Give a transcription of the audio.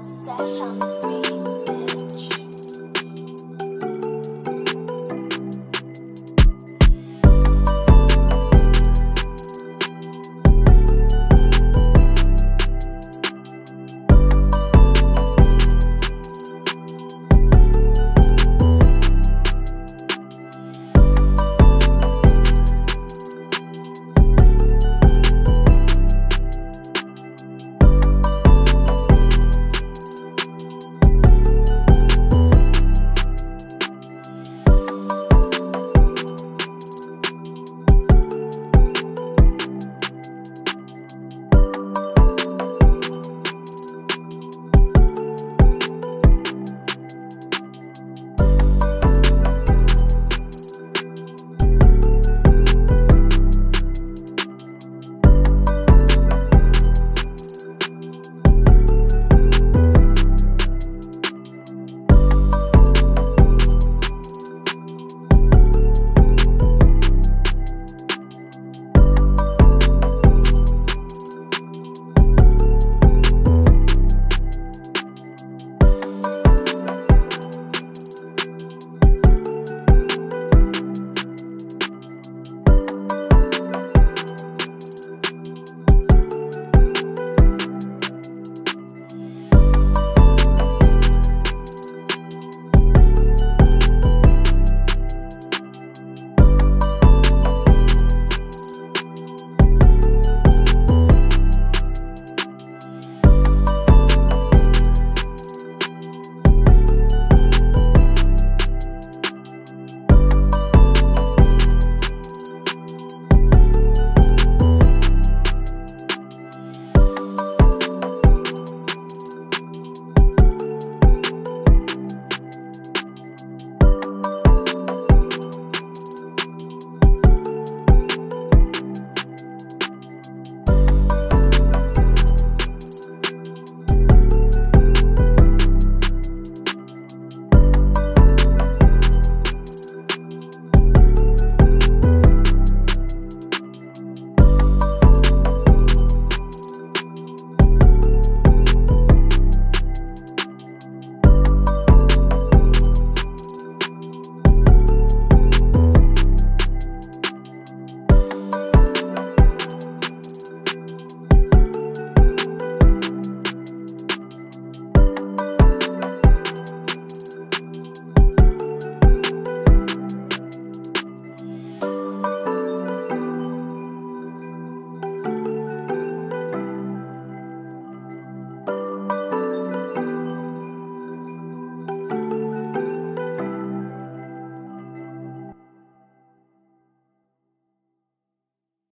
Session.